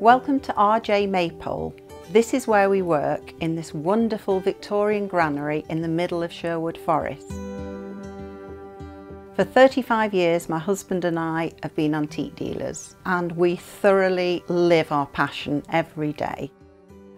Welcome to RJ Maypole. This is where we work in this wonderful Victorian granary in the middle of Sherwood Forest. For 35 years, my husband and I have been antique dealers and we thoroughly live our passion every day.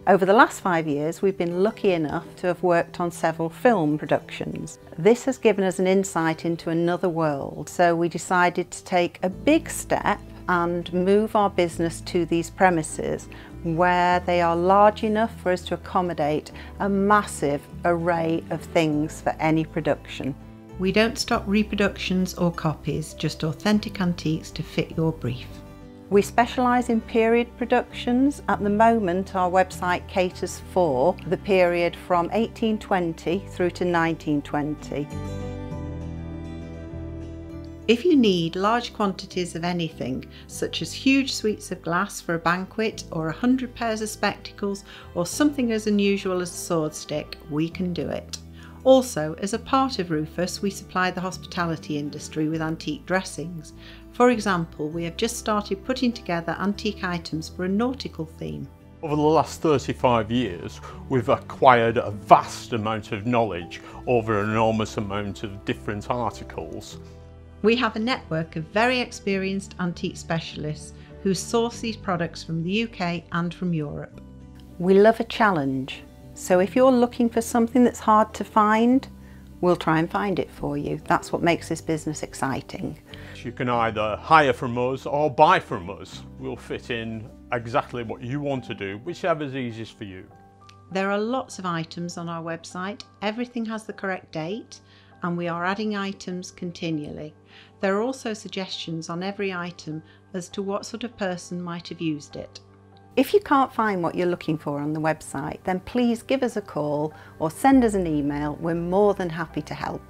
Over the last five years, we've been lucky enough to have worked on several film productions. This has given us an insight into another world, so we decided to take a big step and move our business to these premises where they are large enough for us to accommodate a massive array of things for any production. We don't stock reproductions or copies, just authentic antiques to fit your brief. We specialise in period productions. At the moment our website caters for the period from 1820 through to 1920. If you need large quantities of anything, such as huge suites of glass for a banquet or a hundred pairs of spectacles or something as unusual as a sword stick, we can do it. Also, as a part of Rufus, we supply the hospitality industry with antique dressings. For example, we have just started putting together antique items for a nautical theme. Over the last 35 years, we've acquired a vast amount of knowledge over an enormous amount of different articles. We have a network of very experienced antique specialists who source these products from the UK and from Europe. We love a challenge, so if you're looking for something that's hard to find, we'll try and find it for you. That's what makes this business exciting. You can either hire from us or buy from us. We'll fit in exactly what you want to do, whichever's easiest for you. There are lots of items on our website. Everything has the correct date and we are adding items continually. There are also suggestions on every item as to what sort of person might have used it. If you can't find what you're looking for on the website, then please give us a call or send us an email. We're more than happy to help.